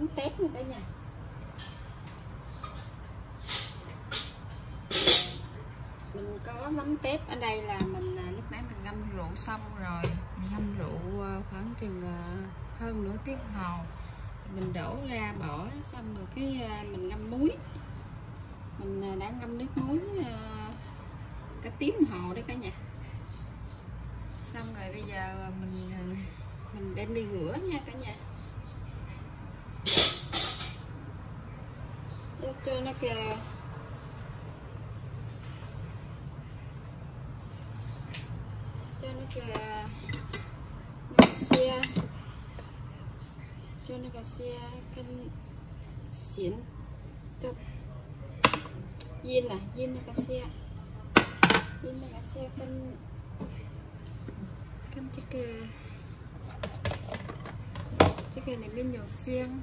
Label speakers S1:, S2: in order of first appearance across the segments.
S1: mắm tép nha cả nhà. Mình có mắm tép ở đây là mình à, lúc nãy mình ngâm rượu xong rồi, mình ngâm rượu à, khoảng chừng à, hơn nửa tiếng hồ. Mình đổ ra bỏ xong rồi cái mình ngâm muối. Mình đã ngâm nước muối cái cả tiếng hồ đấy cả nhà. Xong rồi bây giờ mình mình đem đi rửa nha cả nhà. Cho nó kìa. Cho nó kìa. Xe cho nó kìa xe cân xỉn cho yên à yên nó kìa xe yên nó kìa xe cân cân cái kìa cái kìa này bên nhiều chiên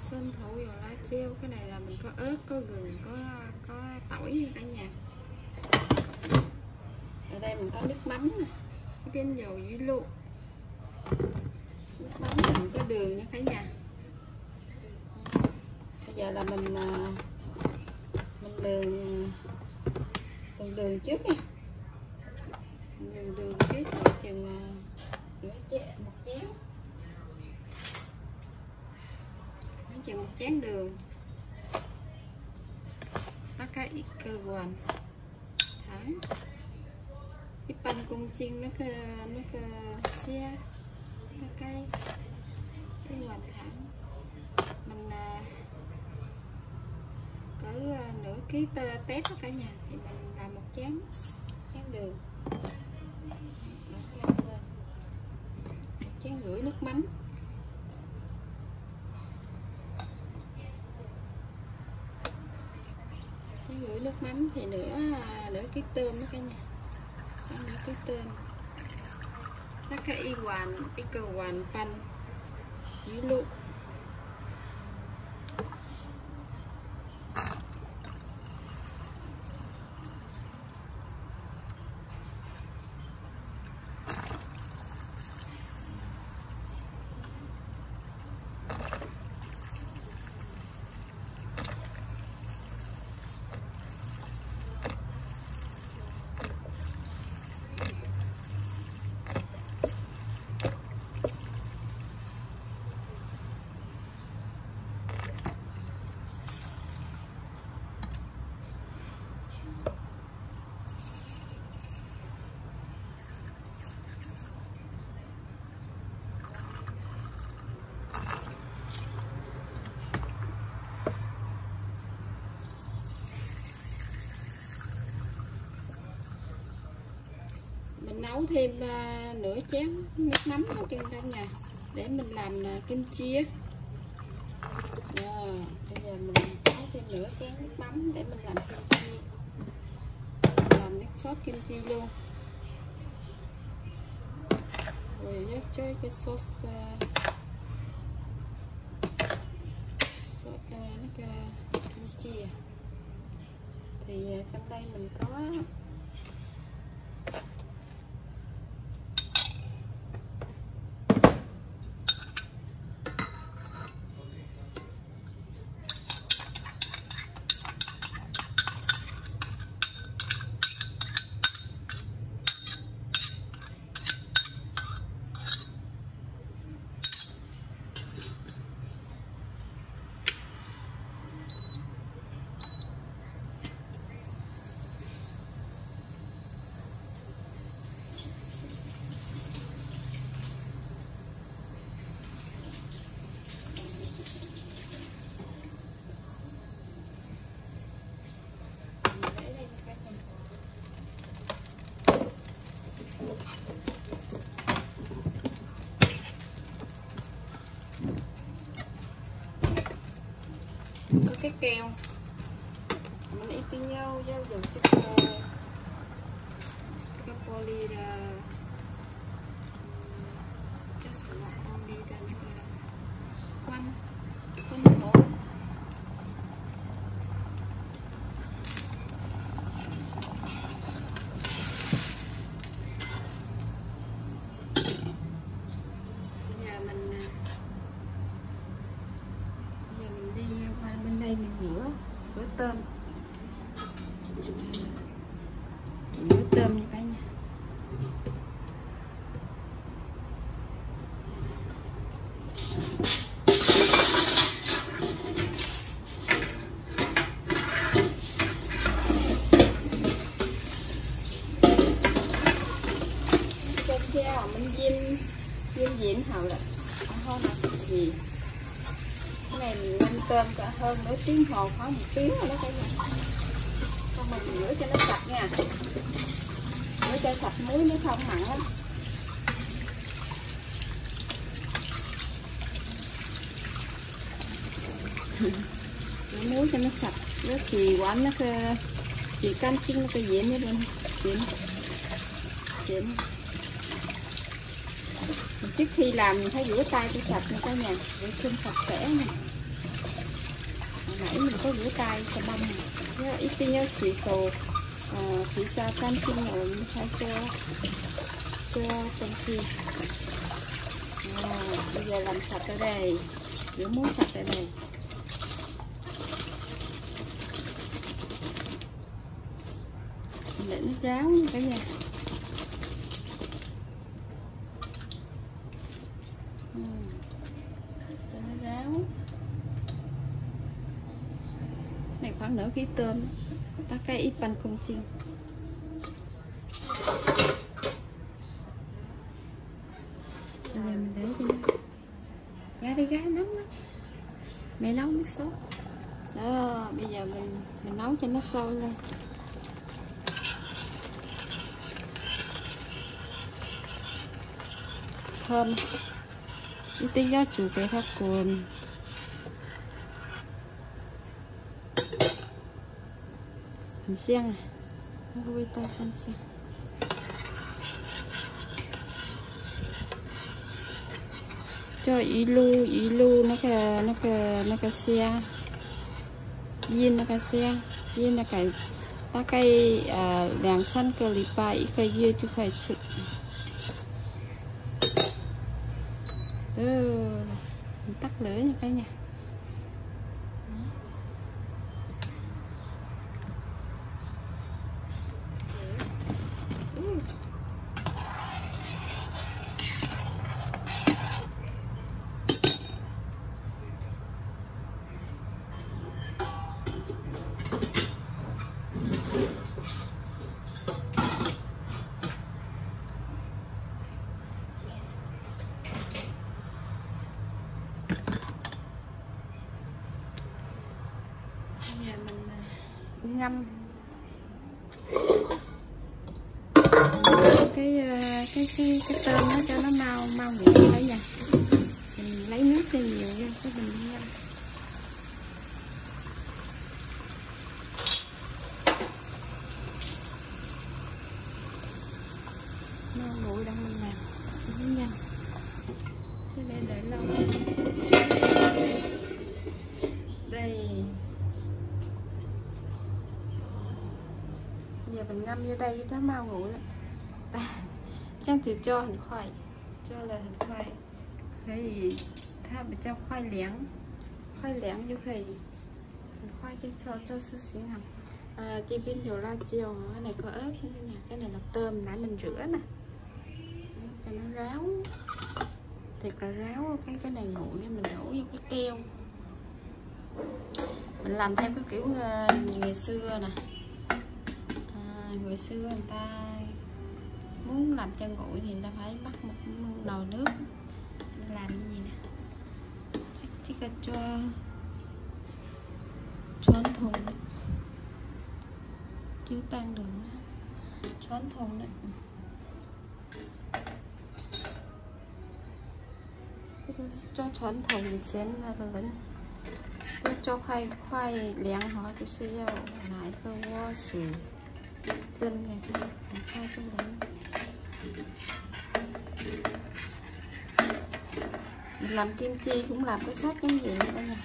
S1: xuân thủ dầu lá treo. Cái này là mình có ớt có gừng có có tỏi như cả nhà. Ở đây mình có nước mắm nè cái viên dầu dưới lụ nước mắm mình có đường nha cả nhà. Bây giờ là mình à, mình đường à, đường đường trước nha. Đường đường trước chừng à, nửa chén một chén đường. Tất cả ít cơ quan. Thắng. Cái pan cung chiên nó cơ nó cơ xe tất cái cái hoàn thẳng mình à, cỡ à, nửa ký tơ tép đó cả nhà. Thì mình làm một chén chén đường. Một chén à, rưỡi nước mắm. Nước mắm thì nửa à, nửa cái tôm đó cả nhà. Đó, nửa cái tôm. Tất cả y hoàn y cơ hoàn pan dưới lụ mình nấu thêm à, nửa chén nước mắm ở trên trong nhà để mình làm à, kim chi á Rồi, bây giờ mình nấu thêm nửa chén nước mắm để mình làm kim chi làm nước sốt kim chi luôn. Rồi nhớ chơi cái sốt uh, sốt uh, nước uh, kim chi thì uh, trong đây mình có để lên cái này. có cái keo. Mình ít tí nhau, giao dùng cho cái cái poly ờ, là cho sự ngọt poly là những cái quanh quanh hổ Bây giờ mình à, xe mình viên viên diễn hậu là hơn là cái gì cái này mình ngâm cơm cả hơn nửa tiếng hồ khoảng một tiếng rồi đó cả nhà. Xong mình rửa cho nó sạch nha. Rửa cho sạch muối nó không mặn lắm. Rửa muối cho nó sạch. Nó xì quán nó cái xì canh chín nó cái diễn như bên xỉn xịn trước khi làm mình phải rửa tay cho sạch nha cả nhà. Vệ sinh sạch sẽ nè nãy mình có rửa tay xà bông nhớ ít tí nhớ xì xồ thì ra canh chín rồi mình phải cho cho trong khi bây giờ làm sạch ở đây rửa muối sạch ở đây để nó ráo nha cả nhà cho nó ráo nấu kĩ tôm, ta nở ít pakai công trình. bây giờ mình để cho nó đi gá nóng lắm mẹ nấu nước sốt. Đó bây giờ mình mình nấu cho nó sôi lên. Thơm. 一定要煮给它滚。chín xiang à, vui tay xanh xiang cho ý lu ý lu nó cái nó cái nó cái xe yên nó cái xe yên nó cái ta cái à, đèn xanh cái lì bài cái dưa chú phải sự ngâm. Ờ, cái cái cái cái tôm nó cho nó mau mau nguội cả nha. Mình lấy nước cho nhiều ra cái mình ngâm. Nó nguội đang mình làm sẽ nhanh sẽ để đợi lâu. Đây. giờ mình ngâm vô đây nó mau ngủ lắm à, chắc chỉ cho hình khoai cho là hình khoai. Thì tham bị cho khoai lén khoai lén như thì hình khoai cho cho cho sư xí nằm à, chế bên điều la chiều cái này có ớt nữa nè cái này là tôm nãy mình rửa nè. Cho nó ráo. Thiệt là ráo cái cái này nguội mình đổ vô cái keo. Mình làm theo cái kiểu uh, ngày xưa nè người xưa người ta muốn làm chân nguội thì người ta phải bắt một nồi nước. Làm cái gì nè? Chỉ, chỉ cần cho chuẩn thùng chứ tan đường chuẩn thùng đấy. Cho chuẩn thùng thì chén là lớn tôi cho khoai khoai lén hóa tôi sẽ lại cái washing chân này thì làm sao trong đấy. Làm kim chi cũng làm cái sát cái gì các nhà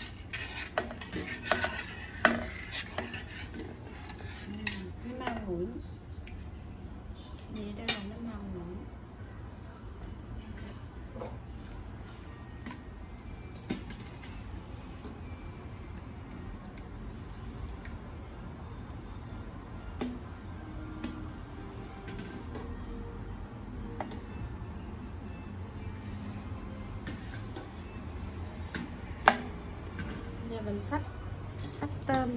S1: sắc tôm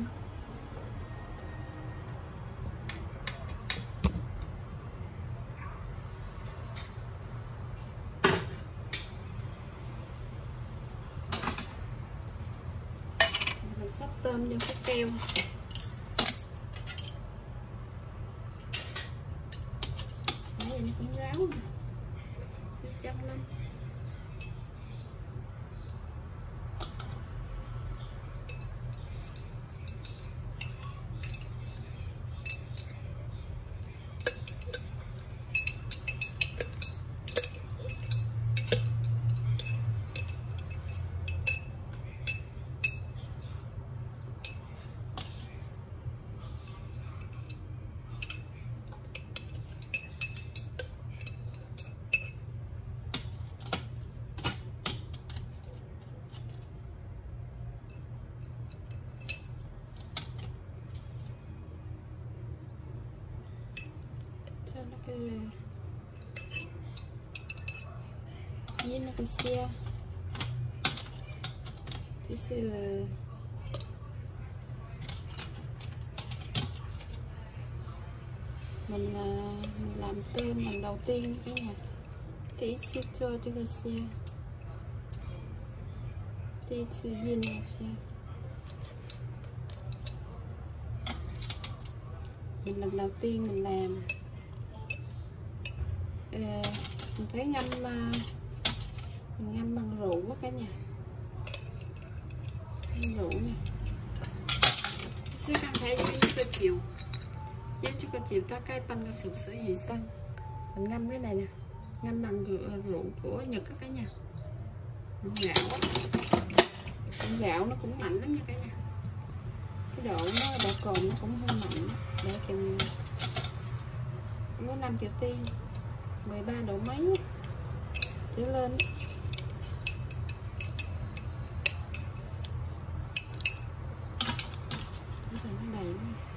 S1: mình sắp tôm vô cái keo cho nó cái như nó cái xe. Cái xe mình, à, mình làm tôm lần đầu tiên cái nhà. Thì xí cho cho cái xe. Thì chỉ nhìn cái xe. Mình lần đầu tiên mình làm. Ờ, mình phải ngâm ờ, mình ngâm bằng rượu quá cả nhà. Ngâm rượu nè. Saya kan saya ini kecil Ini juga kecil ta cái pan cái sụp sữa gì xong, Mình ngâm cái này nè. Ngâm bằng rượu, ờ, của Nhật các cả nhà. Gạo á. Con Gạo nó cũng mạnh lắm nha cả nhà. Cái độ nó độ cồn nó cũng hơi mạnh Để chừng Có năm triệu tiên. 13 độ mấy trở lên nó đầy quá.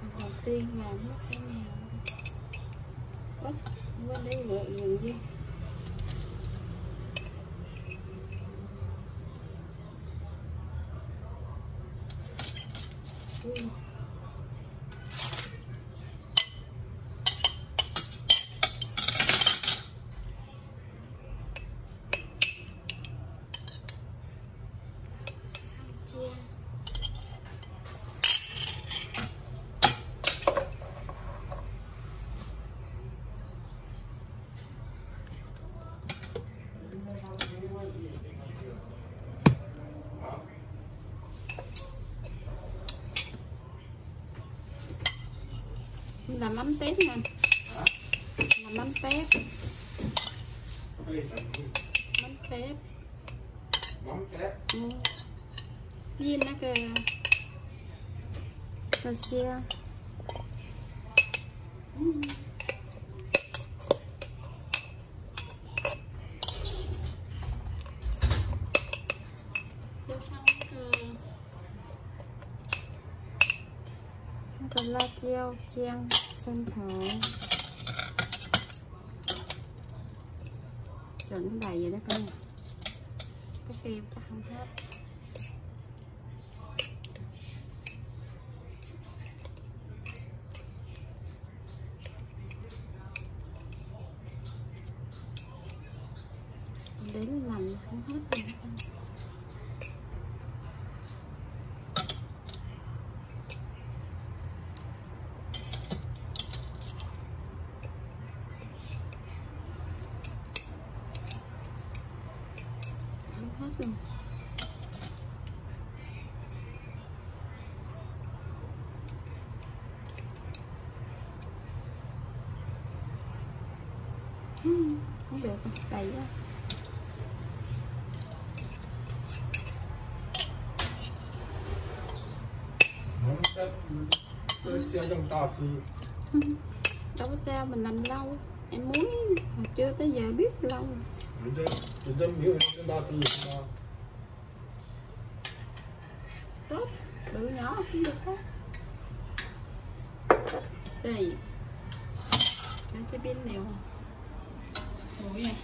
S1: Lần đầu tiên làm nó thế nào? Ớt quên lấy ngựa gần đi Ui. Chiên. làm mắm tép nè làm mắm tép. Mắm tép.
S2: Mắm tép.
S1: Viên nó kìa. Cà xia Ừ. Vô xong kìa. còn la chiêu chiang. xuân thổ rồi nó đầy vậy đó con cái keo chắc không hết đến làm không hết rồi đó cả nhà. không hết luôn Ừm, không
S2: này á. Tôi sẽ dùng tỏ gì
S1: đâu có sao, mình làm lâu. Em muốn chưa tới giờ biết lâu. Tốt, bự nhỏ cũng được hết. Đây. Ăn sẽ biến này không? Ủa vậy?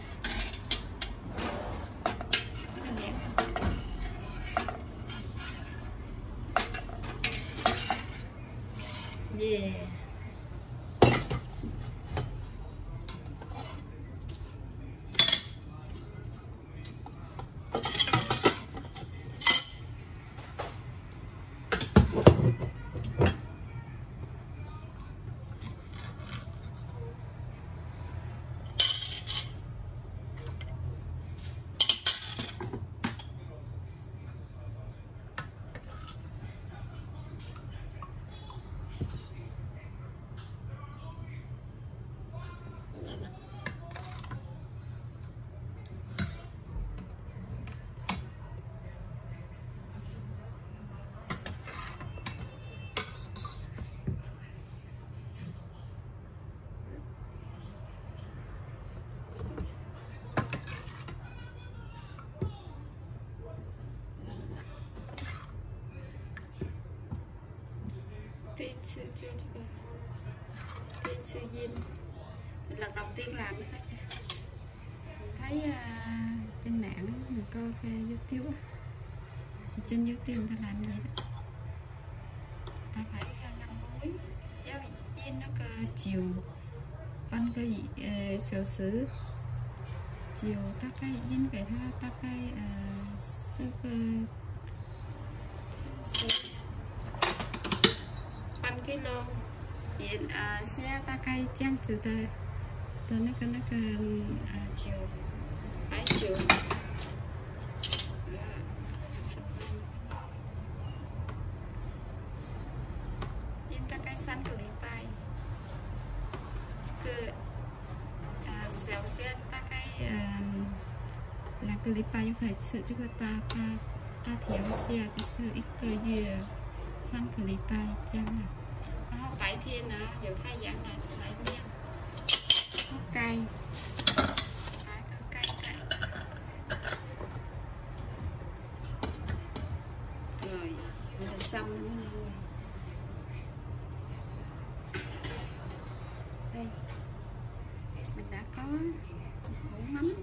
S1: cái sự cho cái sự diêm mình lần đầu tiên làm đó nha. Thấy uh, trên mạng mình coi uh, youtube thì trên youtube người ta làm gì đó. Ta phải à, làm gối giáo viên nó cơ chiều ban cơ gì à, sở sứ. Chiều ta cái viên cái ta cái sư cơ 半 hiện à, xe ta cây trang trừ ta ta nó cái nó cái à, chiều. Bãi chiều. In ta cây xanh của lý à, xe ta cây à, là cái lý phải sự chứ ta ta ta thiếu xe thì sự ít cơ dừa. Sang cái lý bay chăng đó, bảy thiên nữa nhiều thay dạng này xuống lại nha có cây Đấy, có cây cây rồi rồi xong nữa nè đây mình đã có hũ mắm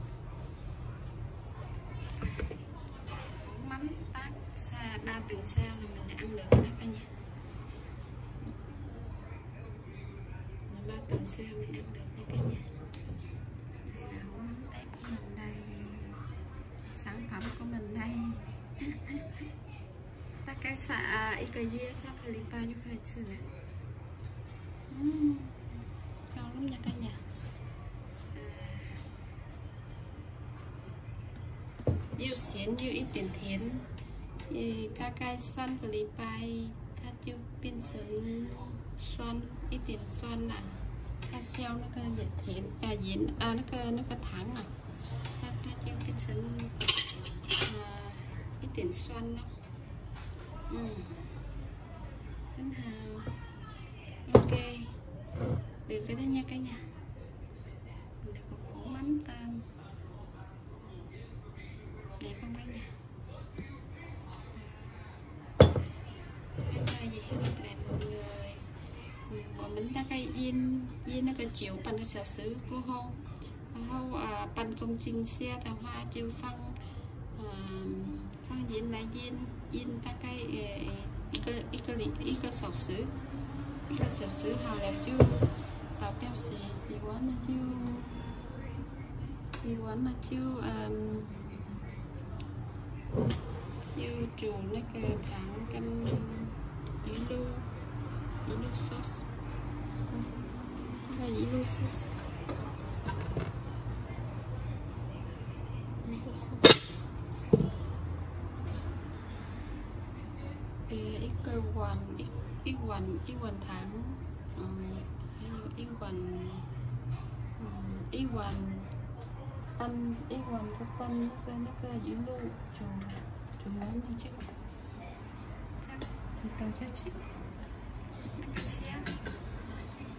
S1: hũ mắm tác xa ba tuần sau là mình đã ăn được đó cả nhà sau mình ăn được nha cả nhà đây là hũ mắm tép của mình đây. Sản phẩm của mình đây. Ta cái xạ ít cái duyên sắp phải lipa như khai chưa nè ngon lắm nha cả nhà. Yêu xiến yêu ít tiền thiến. Ta cái săn cái lipa ta yêu biên sơn xoan ít tiền xoan à ha xeo nó cơ dịch thiện à diễn à nó cơ nó cơ thắng à. Ta ta yêu cái sân à, tiền xoăn đó. Ừ. Hào. Ok. Được cái đó nha cả nhà Mình được một hũ mắm tôm Đẹp không cả nhà Cái này gì hẹn gặp lại mọi người Và mình ta cái yên yên nó cái chiều bằng cái sầu sứ của hâu hâu à, bằng công trình xe tàu hoa chiều phăng à, phân diễn lại yên diễn ta cái cái cái ít cái ít cái sầu sứ ít cái sầu sứ họ là chú tàu tem xì xì quán là chú xì quán là chú um, siêu chủ nó cái thẳng canh yến lưu yến lưu sauce cái là ý cái quần ý lưu sauce ít cơ cái quần cái quần tháng ít quan ít quan pan cái quần cái pan cái nó cái gì lu chủ chủ lớn như chứ chắc. Thì tao chắc chứ cái xe